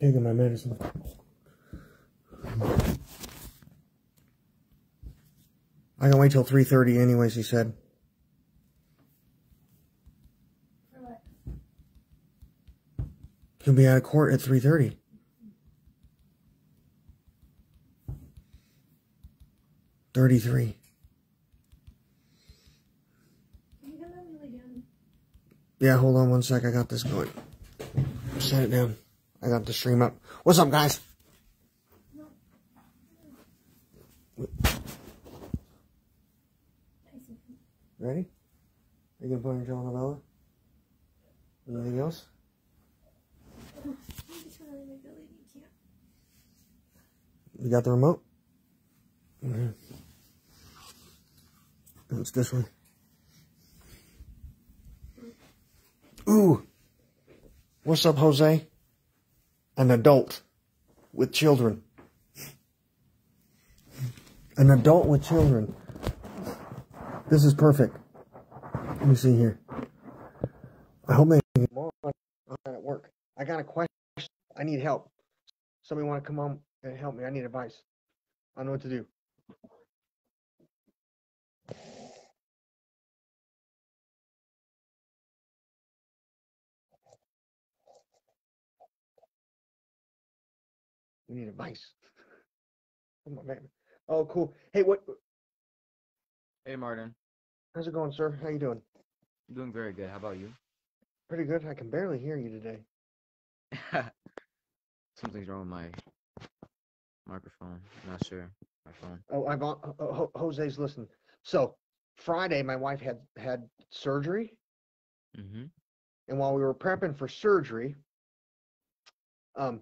Taking my medicine. I can wait till 3.30 anyways, he said. For what? He'll be out of court at 3.30. Thirty-three. Yeah, hold on one sec. I got this going. Set it down. I got the stream up. What's up, guys? Ready? Are you gonna put on your telenovela? Anything else? You got the remote? Mhm. It's this one. Ooh. What's up, Jose? An adult with children. An adult with children. This is perfect. Let me see here. I hope they get more that at work. I got a question. I need help. Somebody want to come on and help me? I need advice. I don't know what to do. We need advice. Come on, man. Oh, cool. Hey, what? Hey, Martin. How's it going, sir? How you doing? I'm doing very good. How about you? Pretty good. I can barely hear you today. Something's wrong with my microphone. I'm not sure. My phone. Oh, I've on, uh, uh, Ho- Jose's listening. So Friday, my wife had had surgery, Mm-hmm. and while we were prepping for surgery, um,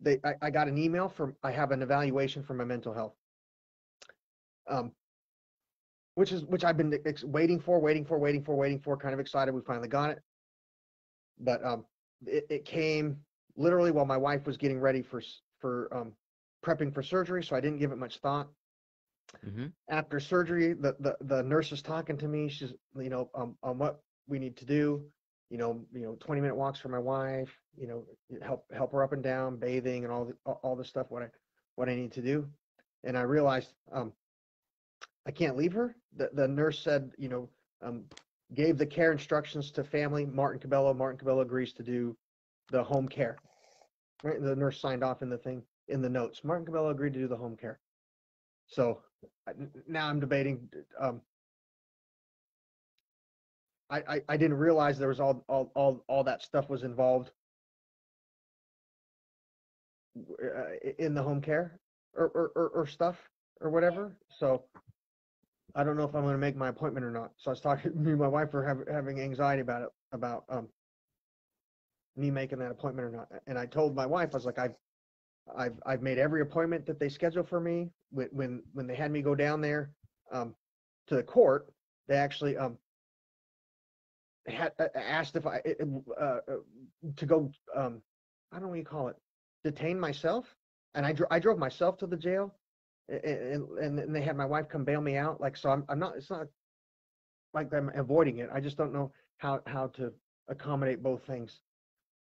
they I, I got an email from I have an evaluation for my mental health. Um, which is which I've been ex- waiting for, waiting for, waiting for, waiting for. Kind of excited we finally got it, but um, it, it came literally while my wife was getting ready for for um, prepping for surgery, so I didn't give it much thought Mm-hmm. after surgery, the, the, the nurse is talking to me. She's, you know, um, on what we need to do, you know, you know, 20 minute walks for my wife, you know, help, help her up and down, bathing and all the, all- the stuff, what I, what I need to do. And I realized, um, I can't leave her. The, the nurse said, you know, um, gave the care instructions to family, Martin Cabello, Martin Cabello agrees to do the home care. Right. The nurse signed off in the thing, in the notes. Martin Cabello agreed to do the home care. So now I'm debating, um, I, I, didn't realize there was all, all, all, all that stuff was involved uh, i- in the home care or, or, or, or stuff or whatever. So I don't know if I'm gonna make my appointment or not. So I was talking, me and my wife were having, having anxiety about it, about, um, me making that appointment or not. And I told my wife, I was like, I've, I've, I've made every appointment that they schedule for me. When, when, when they had me go down there, um, to the court, they actually, um, had uh, asked if I, it, uh, uh, to go, um, I don't know what you call it, detain myself. And I, dro- I drove myself to the jail a- a- and, and they had my wife come bail me out. Like, so I'm, I'm not, it's not like I'm avoiding it. I just don't know how, how to accommodate both things.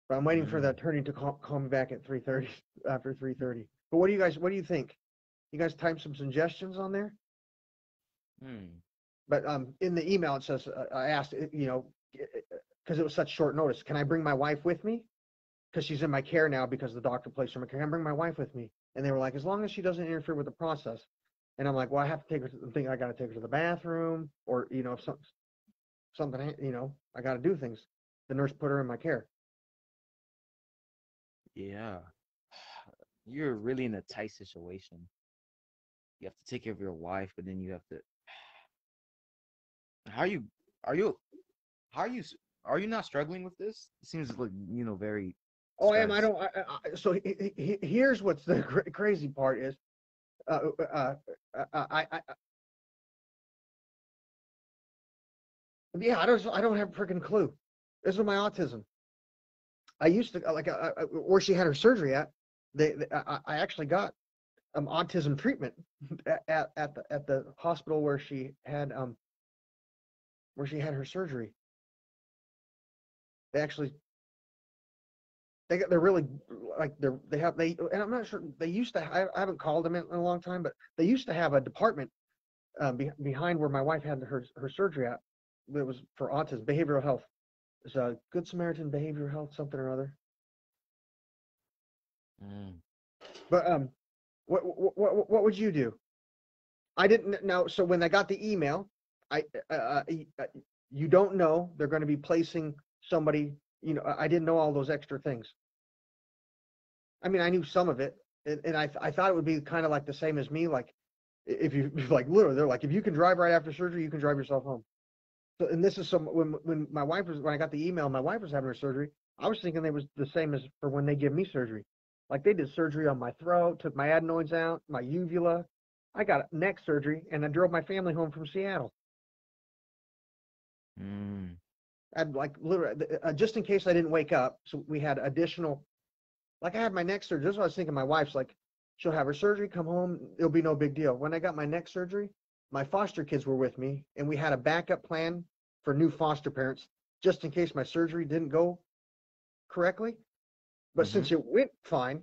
But I'm waiting for the Mm. attorney to call, call me back at three thirty, after three thirty. But what do you guys, what do you think? You guys type some suggestions on there? Hmm. But um, in the email, it says, uh, I asked, uh, you know, because it was such short notice, can I bring my wife with me? Because she's in my care now because the doctor placed her in my care. Can I bring my wife with me? And they were like, as long as she doesn't interfere with the process. And I'm like, well, I have to take her to the thing. I got to take her to the bathroom or, you know, some, something, you know, I got to do things. The nurse put her in my care. Yeah. You're really in a tight situation. You have to take care of your wife, but then you have to. How are you? Are you? How are you? Are you not struggling with this? It seems like you know very. Oh, I am. I don't. I, I, I- so he, he, he- here's what's the cra- crazy part is, uh, uh, uh, uh, I, I, I, yeah, I don't. I don't have a freaking clue. This is my autism. I used to like uh, uh, where she had her surgery at. They, they I, I actually got um autism treatment at, at at the at the hospital where she had um where she had her surgery. They actually they got- they're really like they're they have they and I'm not sure they used to I, I haven't called them in, in a long time, but they used to have a department um, be, behind where my wife had her her surgery at. It was for autism, behavioral health. It's a Good Samaritan Behavioral Health, something or other. Mm. But um, what what what, what would you do? I didn't know. So when I got the email, I uh, uh, uh, you don't know they're going to be placing somebody. You know, I didn't know all those extra things. I mean, I knew some of it, and, and I I thought it would be kind of like the same as me. Like if you like literally, they're like if you can drive right after surgery, you can drive yourself home. So and this is some when when my wife was when I got the email, my wife was having her surgery. I was thinking they was the same as for when they give me surgery. Like they did surgery on my throat, took my adenoids out, my uvula. I got neck surgery, and I drove my family home from Seattle. Mm. I'd like literally uh, just in case I didn't wake up. So we had additional, like I had my neck surgery. This is what I was thinking. My wife's like, she'll have her surgery, come home, it'll be no big deal. When I got my neck surgery, my foster kids were with me, and we had a backup plan for new foster parents just in case my surgery didn't go correctly. But since it went fine,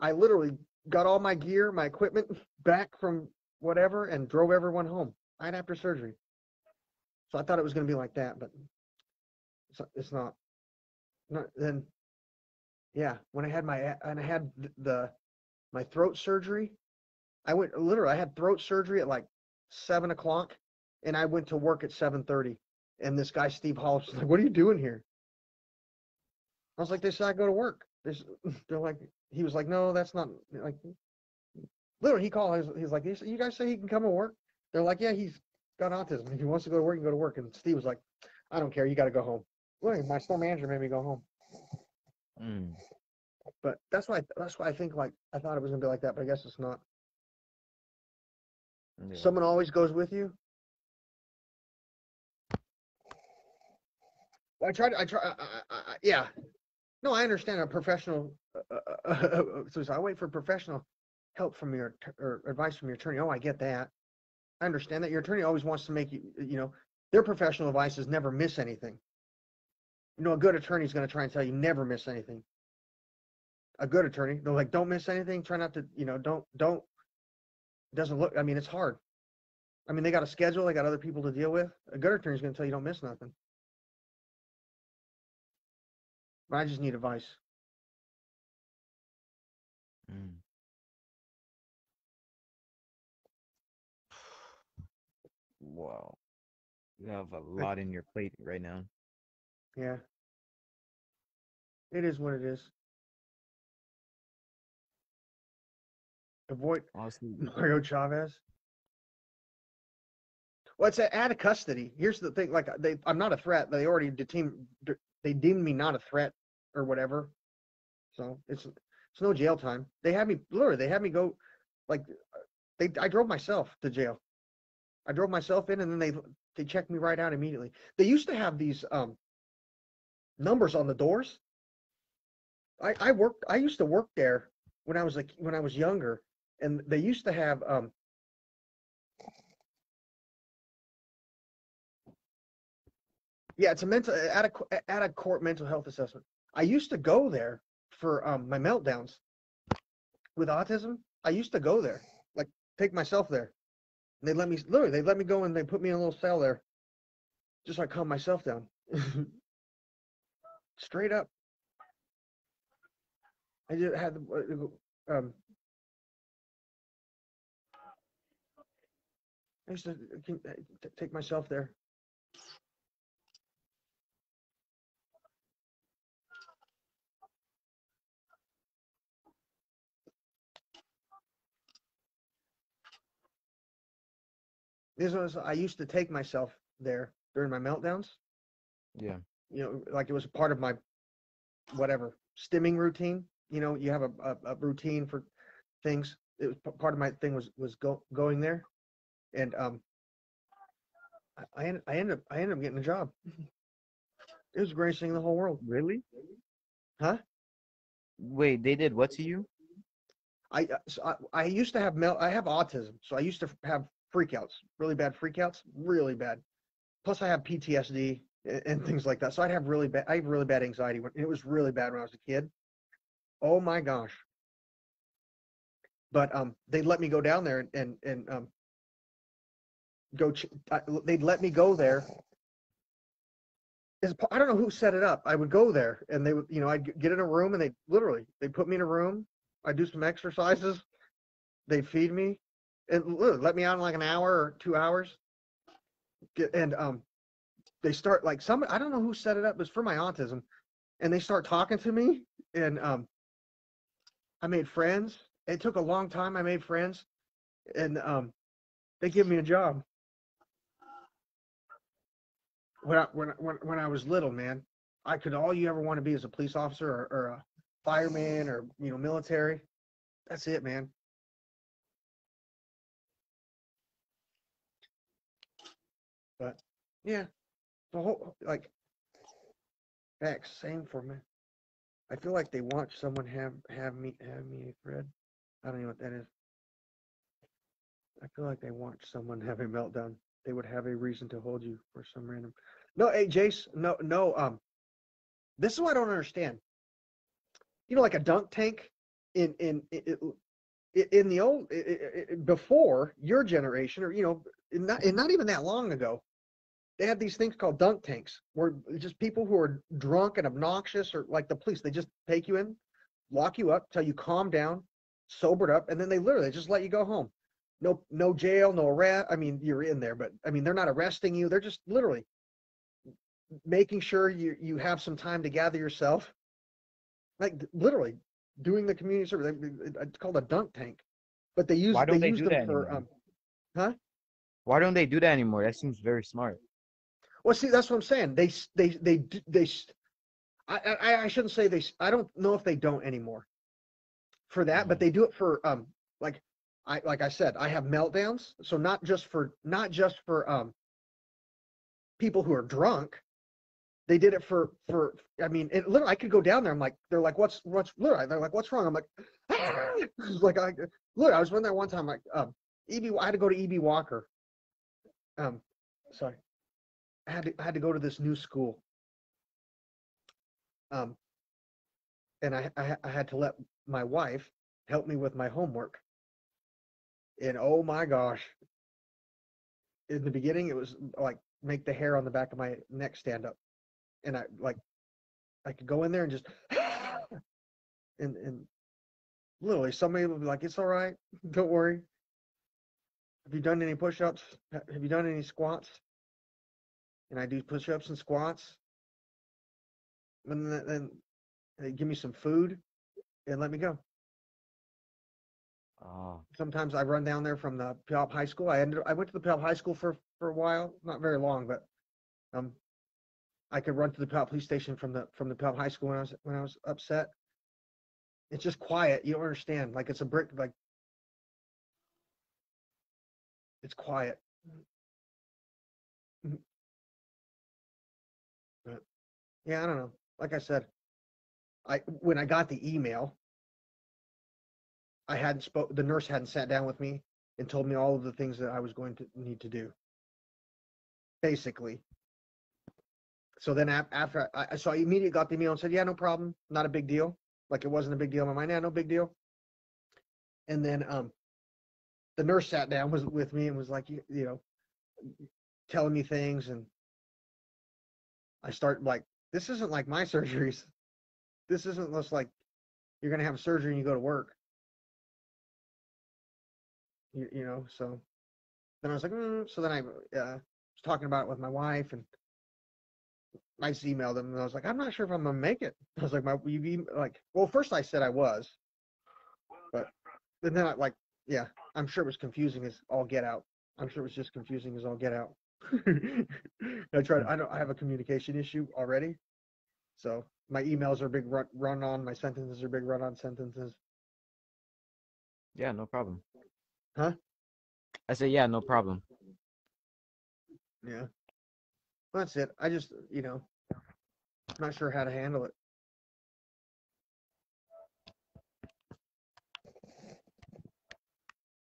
I literally got all my gear, my equipment back from whatever, and drove everyone home right after surgery. So I thought it was going to be like that, but it's, not. Not then. Yeah, when I had my and I had the my throat surgery, I went literally. I had throat surgery at like seven o'clock, and I went to work at seven thirty. And this guy Steve Hall was like, "What are you doing here?" I was like, "They said I go to work." They're like, he was like, "No, that's not like." Literally, he called. He's, he's like, "You guys say he can come and work?" They're like, "Yeah, he's got autism. If he wants to go to work, he can go to work." And Steve was like, "I don't care. You got to go home." Literally, my store manager made me go home. Mm. But that's why that's why I think like I thought it was gonna be like that, but I guess it's not. Yeah. Someone always goes with you. Well, I tried. I try. I, I, I, yeah. No, I understand a professional. Uh, uh, uh, so I wait for professional help from your or advice from your attorney. Oh, I get that. I understand that your attorney always wants to make you. You know, their professional advice is never miss anything. You know, a good attorney is going to try and tell you never miss anything. A good attorney, they're like, don't miss anything. Try not to. You know, don't don't. Doesn't look. I mean, it's hard. I mean, they got a schedule. They got other people to deal with. A good attorney is going to tell you don't miss nothing. But I just need advice. Mm. Wow. You have a lot in your plate right now. Yeah. It is what it is. Avoid Honestly, Mario Chavez. Well, it's a- out of custody. Here's the thing: like they, I'm not a threat. They already deemed they deemed me not a threat or whatever. So it's it's no jail time. They had me literally. They had me go, like, they. I drove myself to jail. I drove myself in, and then they they checked me right out immediately. They used to have these um numbers on the doors. I I worked. I used to work there when I was like when I was younger, and they used to have um yeah it's a mental a co- at a court mental health assessment i used to go there for um my meltdowns with autism i used to go there like take myself there And they let me literally they let me go and they put me in a little cell there just i calm myself down straight up i just had the, uh, um I used to uh, uh, take myself there. This was I used to take myself there during my meltdowns. yeah. You know, like it was a part of my whatever stimming routine. You know, you have a, a, a routine for things. It was part of my thing was was go, going there, and um, I I ended, I ended up I ended up getting a job. It was the greatest thing in the whole world. Really? Huh? Wait, they did what to you? I, uh, so I I used to have mel I have autism, so I used to have freakouts, really bad freakouts, really bad. Plus, I have PTSD and, things like that. So I'd have really bad I have really bad anxiety when it was really bad when I was a kid. Oh my gosh. But um, they'd let me go down there and and, and um, go. Ch- I, they'd let me go there. As, I don't know who set it up. I would go there and they would, you know, I'd get in a room and they literally they put me in a room. I do some exercises. They'd feed me and let me out in like an hour or two hours. Get, and um, they start like some I don't know who set it up. It was for my autism, and they start talking to me and um, I made friends. It took a long time. I made friends, and um, they give me a job. When I, when when when I was little, man, I could all you ever want to be as a police officer or, or a fireman or you know military. That's it, man. But yeah, the whole like X same for me. I feel like they want someone have have me have me a thread. I don't know what that is. I feel like they want someone have a meltdown. They would have a reason to hold you for some random. No, hey Jace, no, no. Um, this is what I don't understand. You know, like a dunk tank in in in, in the old i- i- i- before your generation, or you know, not not even that long ago, they have these things called dunk tanks, where just people who are drunk and obnoxious, or like the police, they just take you in, lock you up, till you calm down, sobered up, and then they literally just let you go home. No, no jail, no arrest. I mean, you're in there, but I mean, they're not arresting you. They're just literally making sure you you have some time to gather yourself. Like literally doing the community service. It's called a dunk tank, but they use Why don't they use do them that for um. Why don't they do that anymore? That seems very smart. Well, see, that's what I'm saying. They they they they. s- I I, I shouldn't say they. I don't know if they don't anymore. For that, but Mhm. they do it for um like I like I said, I have meltdowns. So not just for not just for um people who are drunk. They did it for for. I mean, it literally. I could go down there. I'm like, they're like, what's what's literally? They're like, what's wrong? I'm like, ah! like I look. I was in there one time. Like um, EB. I had to go to EB Walker. Um, sorry. I had to I had to go to this new school. Um, and I, I I had to let my wife help me with my homework. And oh my gosh, in the beginning it was like make the hair on the back of my neck stand up, and I like I could go in there and just and and literally somebody would be like, "It's all right, don't worry." Have you done any push-ups? Have you done any squats? And I do push-ups and squats. And then, then they give me some food and let me go. Oh, Sometimes I run down there from the Puyallup High School. I ended I went to the Puyallup High School for for a while, not very long, but um, I could run to the Puyallup Police Station from the from the Puyallup High School when I was when I was upset. It's just quiet. You don't understand. Like it's a brick. Like it's quiet. Yeah, I don't know. Like I said, I when I got the email, I hadn't spoke. The nurse hadn't sat down with me and told me all of the things that I was going to need to do. Basically. So then after I, so I immediately got the email and said, yeah, no problem, not a big deal. Like it wasn't a big deal in my mind. Yeah, no big deal. And then um, the nurse sat down was with me and was like, you, you know, telling me things, and I start like, this isn't like my surgeries. This isn't just like you're gonna have a surgery and you go to work. You, you know, so then I was like, mm. so then I uh, was talking about it with my wife and I just emailed them and I was like, I'm not sure if I'm gonna make it. I was like, my you like, well, first I said I was, but and then I like, yeah, I'm sure it was confusing as all get out. I'm sure it was just confusing as all get out. I tried. I don't. I have a communication issue already, so my emails are big run, run on. My sentences are big run on sentences. yeah, no problem. Huh? I said, yeah, no problem. Yeah. That's it. I just, you know, not sure how to handle it.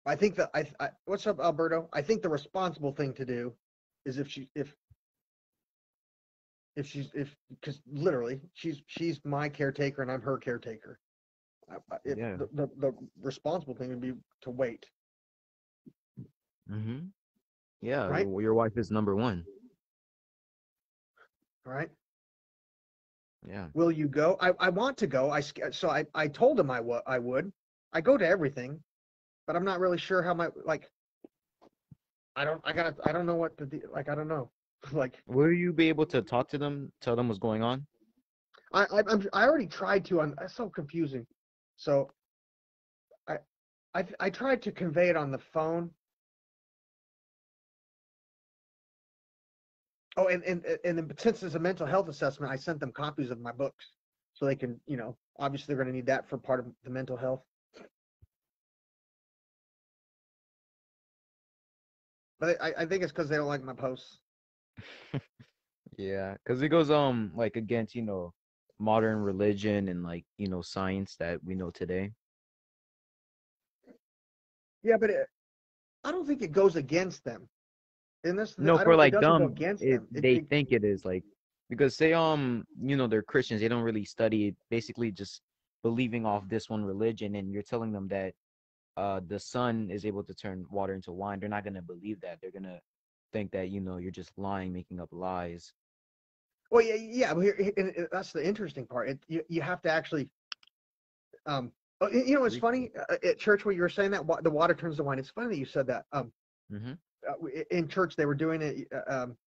I think that I, I what's up, Alberto? I think the responsible thing to do is if she if if she's if because literally she's she's my caretaker and I'm her caretaker. I- I- Yeah. the, the, the responsible thing would be to wait, Mm-hmm. Yeah, Right? your, your wife is number one. Right. Yeah. Will you go? I, I want to go. I so I, I told him I would I would. I go to everything, but I'm not really sure how my like. I don't. I gotta. I don't know what to do. Like I don't know. Like Will you be able to talk to them, tell them what's going on? I I I'm, I already tried to. On that's so confusing. So. I, I I tried to convey it on the phone. Oh, and and and then since it's a mental health assessment, I sent them copies of my books, so they can, you know, obviously they're going to need that for part of the mental health. But I, I think it's because they don't like my posts. Yeah, because it goes um like against, you know, modern religion and like, you know, science that we know today. Yeah, but it, I don't think it goes against them. In this, No, for like them, against it. It- they think it is like because say um, you know, they're Christians, they don't really study, it. basically just believing off this one religion, and you're telling them that uh the sun is able to turn water into wine. They're not gonna believe that. They're gonna think that, you know, you're just lying, making up lies. Well, yeah, yeah, but here, here- and, and that's the interesting part. It, you, you have to actually, um, oh, you know, it's funny uh, at church where you were saying that the water turns to wine. It's funny that you said that. Um, Mm-hmm. uh, in church they were doing it, uh, um,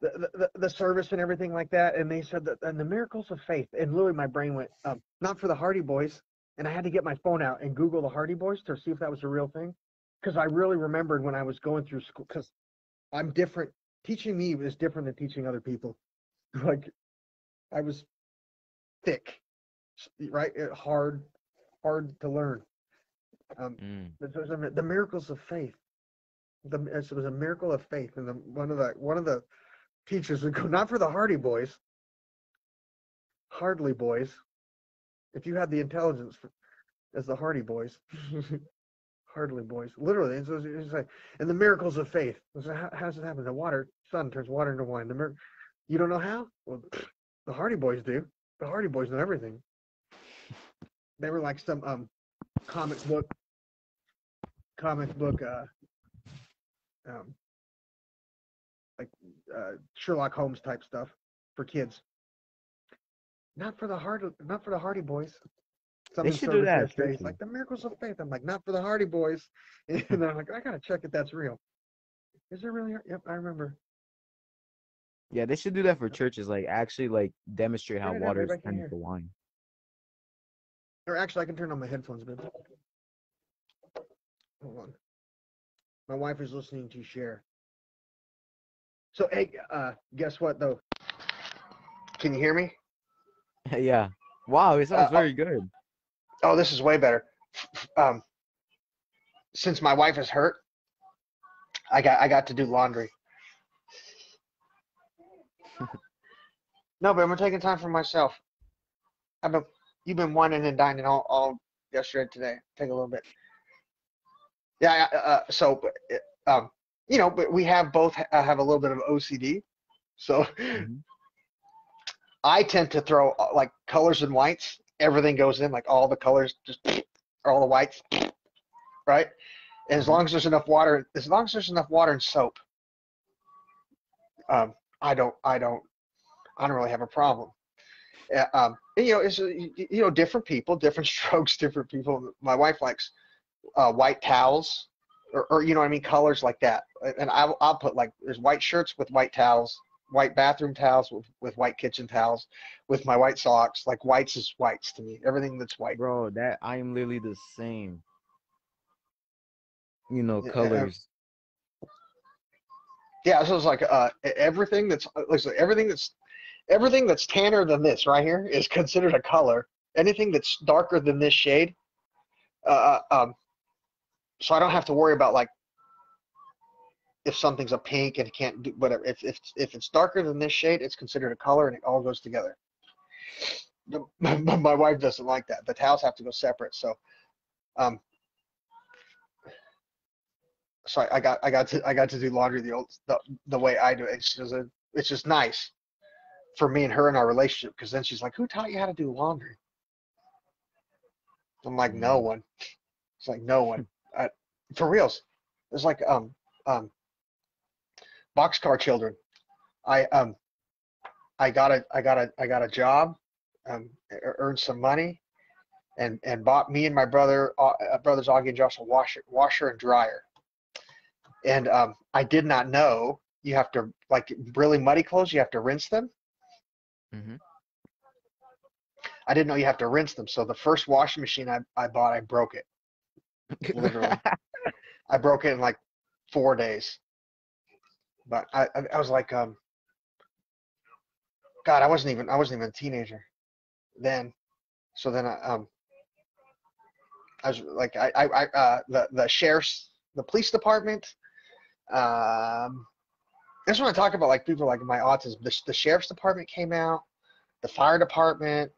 the, the the- the service and everything like that, and they said that and the miracles of faith. And literally, my brain went, um, not for the Hardy Boys, and I had to get my phone out and Google the Hardy Boys to see if that was a real thing, because I really remembered when I was going through school, because I'm different. Teaching me is different than teaching other people. like, I was thick, right? uh, Hard, hard to learn. Um, Mm. a- the miracles of faith. The it was a miracle of faith, and the one of the one of the teachers would go not for the Hardy Boys, Hardly Boys. If you had the intelligence for, as the Hardy Boys, Hardly Boys, literally, it's, it's, it's like, and the miracles of faith. So how, how does it happen? The water, sun turns water into wine. The mir- you don't know how? Well, the Hardy Boys do. The Hardy Boys know everything. They were like some um comic book comic book uh um like uh Sherlock Holmes type stuff for kids. Not for the hard not for the Hardy Boys. Something should do that, He's like the miracles of faith. I'm like, not for the Hardy Boys. And I'm like, I gotta check if that's real. Is there really? Yep, I remember. Yeah, they should do that for churches, like actually like demonstrate how water is turned into wine. Or actually, I can turn on my headphones a. Hold on. My wife is listening to share. So, hey, uh, guess what though? Can you hear me? yeah. Wow, it sounds Uh, very good. Oh, this is way better. Um, since my wife is hurt, I got I got to do laundry. no, but I'm taking time for myself. I've been you've been whining and dining all, all yesterday today. Take a little bit. Yeah. Uh, so, uh, um, you know, but we have both ha- have a little bit of OCD, so Mhm. I tend to throw uh, like colors and whites. Everything goes in, like all the colors, just or all the whites, right? And as long as there's enough water, as long as there's enough water and soap, um, I don't, I don't, I don't really have a problem. Yeah, um, and, you know, it's uh, you know different people, different strokes, different people. My wife likes uh, white towels, or, or you know I mean, colors like that. And I'll, I'll put like there's white shirts with white towels, white bathroom towels with, with white kitchen towels, with my white socks. Like whites is whites to me. Everything that's white. Bro, that I am literally the same. You know, uh, colors. Yeah, so it's like uh, everything that's uh, like everything that's everything that's tanner than this right here is considered a color. Anything that's darker than this shade, uh, um, so I don't have to worry about like if something's a pink and it can't do whatever. If if if it's darker than this shade, it's considered a color and it all goes together. The- My, my wife doesn't like that. The towels have to go separate. So, um, so I, I got I got to I got to do laundry the old the, the way I do it. It's just a, it's just nice for me and her in our relationship because then she's like, "Who taught you how to do laundry?" I'm like, no Mm. one. It's like no one. I, for reals. It's like um um boxcar children. I um I got a I got a I got a job, um earned some money, and and bought me and my brother uh, uh, brothers Augie and Josh a washer washer and dryer. And um I did not know you have to like really muddy clothes you have to rinse them. Mm-hmm. I didn't know you have to rinse them. So the first washing machine I, I bought I broke it. Literally. I broke it in like four days. But I, I, I was like, um, God, I wasn't even, I wasn't even a teenager then. So then I, um, I was like, I, I, I uh, the, the sheriff's, the police department, um, this is when I talk about like people like my autism. The, the sheriff's department came out, the fire department,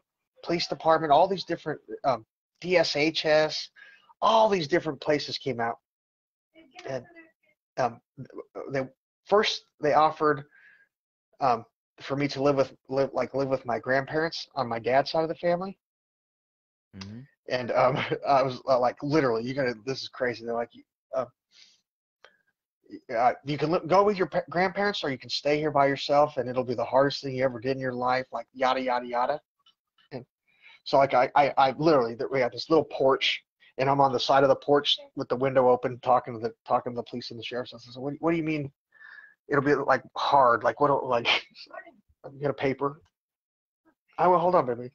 police department, all these different, um, DSHS, all these different places came out and um, they first they offered um, for me to live with live like live with my grandparents on my dad's side of the family. Hmm and um, i was uh, like literally you gotta this is crazy. They're like uh, uh, you can li- go with your pa- grandparents or you can stay here by yourself and it'll be the hardest thing you ever did in your life like yada yada yada. And so like i i, I literally we had this little porch and i'm on the side of the porch with the window open talking to the talking to the police and the sheriff's office. So what, what do you mean it'll be like hard like what like get a paper. I will hold on baby.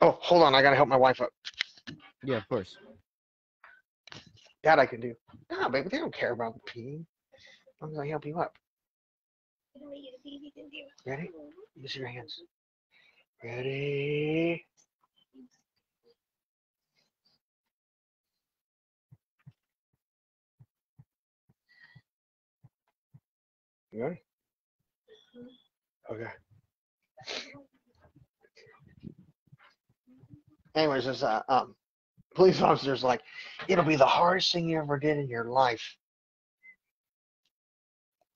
Oh hold on i gotta help my wife up. Yeah, of course. that i can do. No baby they don't care about peeing i'm gonna help you up. I you see if you can do it. ready? Use your hands. Ready You ready? Okay. Anyways, this uh, um, police officer's like, it'll be the hardest thing you ever did in your life.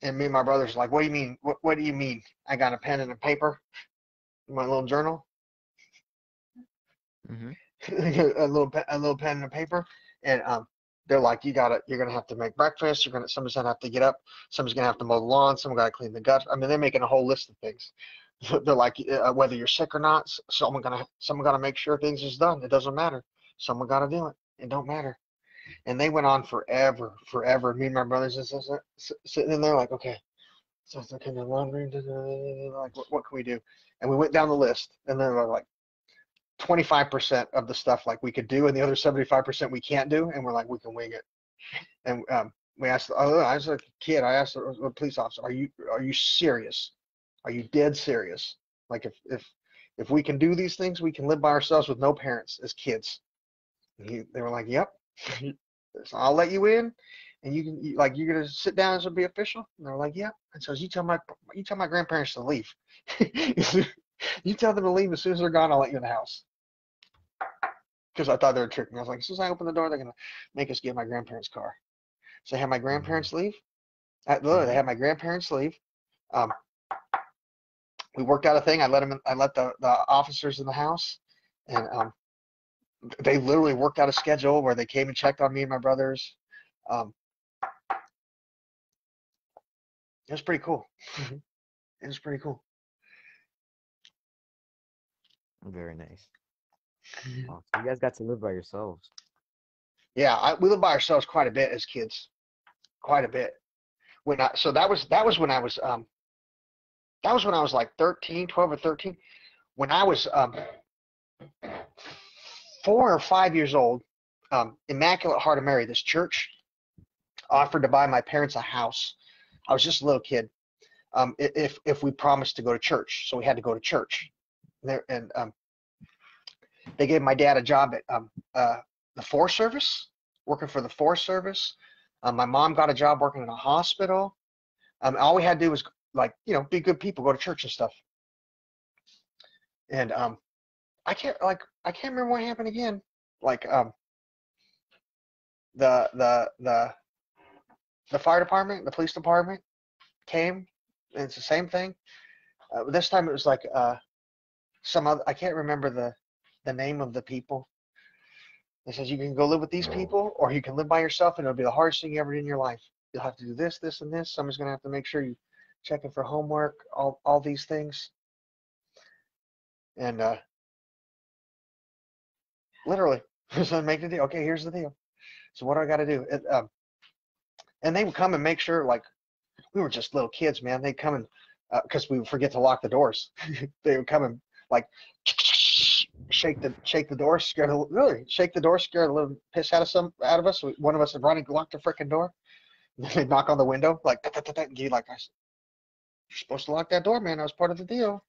And me and my brother's like, what do you mean? What, what do you mean? I got a pen and a paper, my little journal, mm-hmm. a little pe- a little pen and a paper, and um, they're like, you gotta, you're gonna have to make breakfast. You're gonna, somebody's gonna have to get up. Somebody's gonna have to mow the lawn. Someone gotta clean the guts. I mean, they're making a whole list of things. They're like, uh, whether you're sick or not, someone gonna, someone gotta make sure things is done. It doesn't matter. Someone gotta do it. It don't matter. And they went on forever, forever. Me and my brothers just s- sitting in there like, okay, so it's okay, the laundry, like, what, what can we do? And we went down the list, and then they're like, 25% of the stuff like we could do, and the other 75% we can't do, and we're like, we can wing it. And um, we asked, oh, I was a kid, I asked the the police officer, are you are you serious? Are you dead serious? Like if if if we can do these things, we can live by ourselves with no parents as kids. And he, they were like, yep. so I'll let you in, and you can like you're gonna sit down as be official. And they're like, yep. And so you tell my you tell my grandparents to leave. you tell them to leave as soon as they're gone. I'll let you in the house. Because I thought they were tricking me. I was like, as soon as I open the door, they're gonna make us get my grandparents' car. So I had my grandparents leave. I, literally, they had my grandparents leave. Um, we worked out a thing. I let them. I let the, the officers in the house, and um, they literally worked out a schedule where they came and checked on me and my brothers. Um, it was pretty cool. it was pretty cool. Very nice. Wow, so you guys got to live by yourselves. Yeah, I, we lived by ourselves quite a bit as kids, quite a bit. When I so that was that was when I was um that was when I was like 13, 12 or 13. When I was um four or five years old, um, Immaculate Heart of Mary, this church, offered to buy my parents a house. I was just a little kid. Um, if if we promised to go to church, so we had to go to church. There and um, they gave my dad a job at um, uh, the Forest Service, working for the Forest Service. Um, my mom got a job working in a hospital. Um, all we had to do was like, you know, be good people, go to church and stuff. And um, I can't like I can't remember what happened again. Like um, the the the the fire department, the police department came. And it's the same thing. Uh, this time it was like uh, some other. I can't remember the the name of the people. It says you can go live with these people, or you can live by yourself, and it'll be the hardest thing you ever did in your life. You'll have to do this, this, and this. Someone's gonna have to make sure you checking for homework, all all these things. And uh, literally, so make the deal. Okay, here's the deal. So what do I got to do? It, um, and they would come and make sure, like, we were just little kids, man. They'd come and because we would forget to lock the doors. they would come and like shake the shake the door, scare the really shake the door, scare the little piss out of some out of us. One of us would run and lock the freaking door. They'd knock on the window, like and you like I you're supposed to lock that door, man. That was part of the deal.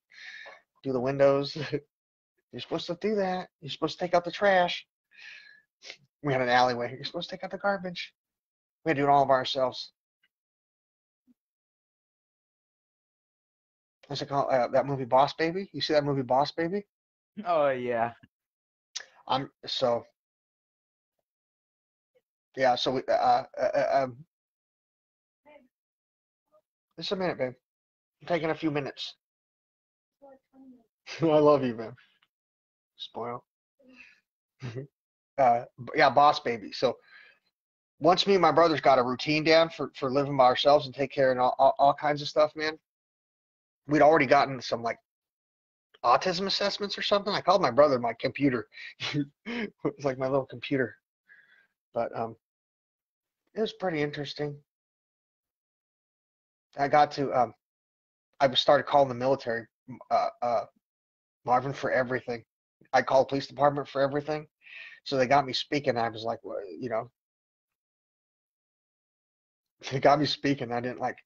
Do the windows. You're supposed to do that. You're supposed to take out the trash. We had an alleyway. You're supposed to take out the garbage. We had to do it all by ourselves. What's it called? Uh, that movie Boss Baby. You see that movie Boss Baby? Oh yeah. I'm so. Yeah. So we. Uh, uh, uh, um. Just a minute, babe. I'm taking a few minutes. I love you, man. Spoil. uh, yeah, boss baby. So once me and my brothers got a routine down for for living by ourselves and take care of all, all, all kinds of stuff, man. We'd already gotten some like autism assessments or something. I called my brother my computer. it was like my little computer. But um, it was pretty interesting. I got to um, I started calling the military uh, uh, Marvin for everything. I called police department for everything. So they got me speaking. I was like, well, you know, they got me speaking. I didn't like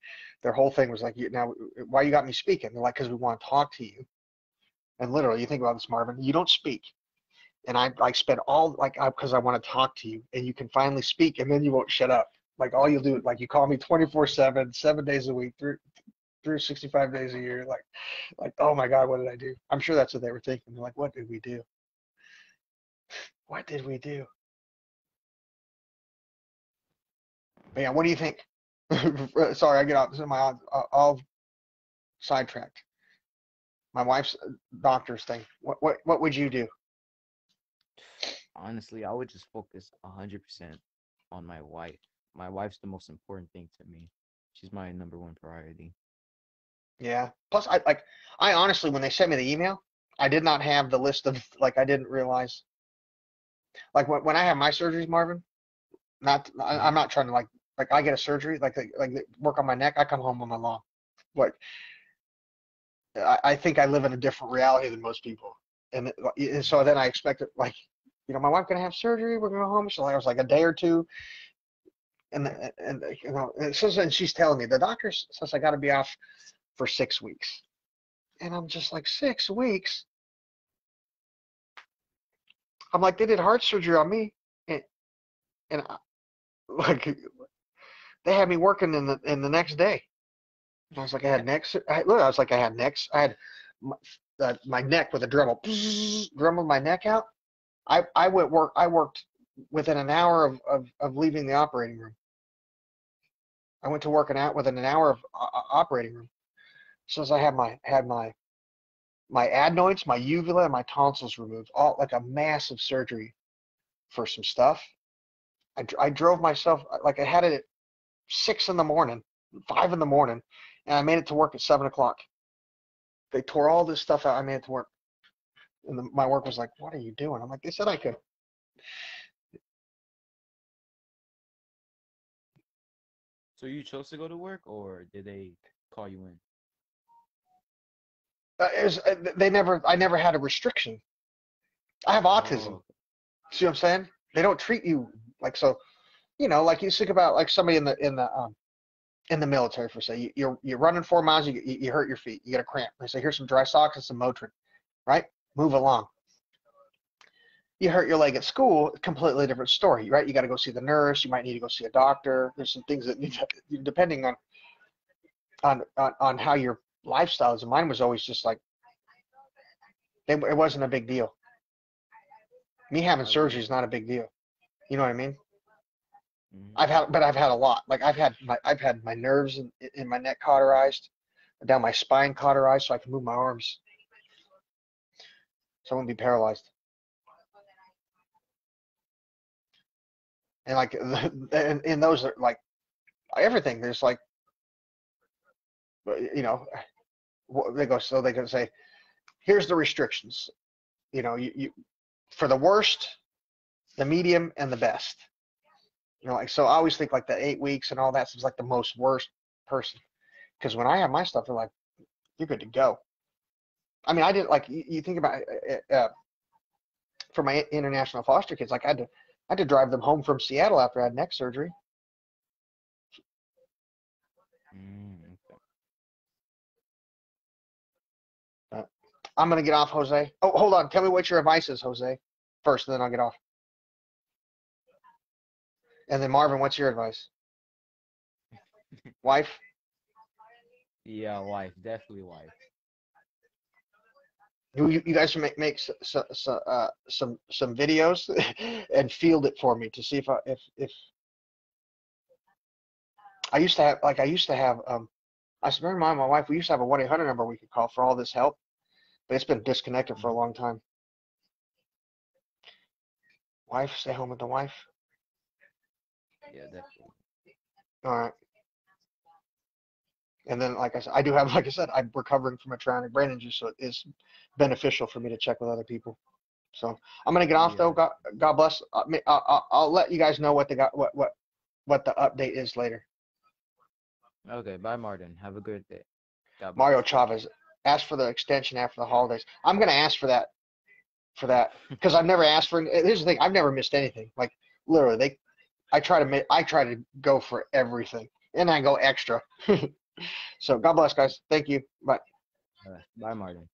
their whole thing was like, you now why you got me speaking? They're like, because we want to talk to you. And literally, you think about this, Marvin. You don't speak, and I like spend all like because I, I want to talk to you, and you can finally speak, and then you won't shut up. Like all you'll do, like you call me 24/7, seven days a week, through, 365 days a year. Like, like oh my God, what did I do? I'm sure that's what they were thinking. They're like, what did we do? What did we do? Yeah, what do you think? Sorry, I get off. This is my all, all sidetracked. My wife's uh, doctor's thing. What what what would you do? Honestly, I would just focus a hundred percent on my wife. My wife's the most important thing to me. She's my number one priority. Yeah. Plus, I like I honestly, when they sent me the email, I did not have the list of like I didn't realize. Like when when I have my surgeries, Marvin, not I, I'm not trying to like like I get a surgery like like like work on my neck. I come home on my lawn. Like I, think I live in a different reality than most people, and, and so then I expected like you know my wife gonna have surgery. We're gonna go home. So I was like a day or two. And and you know, and so and she's telling me the doctor says I got to be off for six weeks. And I'm just like, six weeks? I'm like, they did heart surgery on me. And, and I, like, they had me working in the, in the next day. I was like, I had neck, sur- I, look, I was like, I had necks, I had my, uh, my neck with a Dremel, Dremel my neck out. I, I went work, I worked within an hour of, of, of leaving the operating room. I went to working out within an hour of uh, uh, operating room since I had my had my my adenoids, my uvula, and my tonsils removed, all like a massive surgery for some stuff. I, I drove myself like I had it at six in the morning, five in the morning, and I made it to work at seven o'clock. They tore all this stuff out. I made it to work, and the, my work was like, "What are you doing?" I'm like, "They said I could." So you chose to go to work, or did they call you in? Uh, it was, uh, they never. I never had a restriction. I have autism. Oh, See what I'm saying? They don't treat you like so. You know, like you think about like somebody in the in the um in the military for say you, you're you're running four miles, you, you hurt your feet, you get a cramp. They say here's some dry socks and some Motrin, right? Move along. You hurt your leg at school, completely different story, right? You got to go see the nurse. You might need to go see a doctor. There's some things that need to, depending on on on, on how your lifestyle is. And mine was always just like it wasn't a big deal. Me having surgery is not a big deal. You know what I mean? Mm-hmm. I've had, but I've had a lot. Like I've had my, I've had my nerves in, in my neck cauterized, down my spine cauterized, so I can move my arms. So I wouldn't be paralyzed. And like, and, and those are like everything. There's like, you know, they go so they can say, here's the restrictions. You know, you, you for the worst, the medium, and the best you know, like so I always think like the eight weeks and all that seems like the most worst person. Because when I have my stuff, they're like, you're good to go. I mean, I didn't like you, you think about uh, for my international foster kids, like I had to I had to drive them home from Seattle after I had neck surgery. Mm. I'm gonna get off, Jose. Oh, hold on. Tell me what your advice is, Jose, first, and then I'll get off. And then Marvin, what's your advice? Wife? Yeah, wife, definitely wife. You, you guys should make make so, so, so, uh, some some videos and field it for me to see if I if if I used to have like I used to have um I remember my my wife we used to have a one eight hundred number we could call for all this help, but it's been disconnected for a long time. Wife, stay home with the wife. Yeah, definitely. All right. And then, like I said, I do have, like I said, I'm recovering from a traumatic brain injury, so it is beneficial for me to check with other people. So I'm gonna get off though. God, God bless. I mean, I, I, I'll let you guys know what the got what what what the update is later. Okay, bye, Martin. Have a good day. Mario Chavez asked for the extension after the holidays. I'm gonna ask for that for that because I've never asked for. Here's the thing: I've never missed anything. Like literally, they. I try to make I try to go for everything, and I go extra. so God bless, guys. Thank you. Bye. Uh, bye, Martin.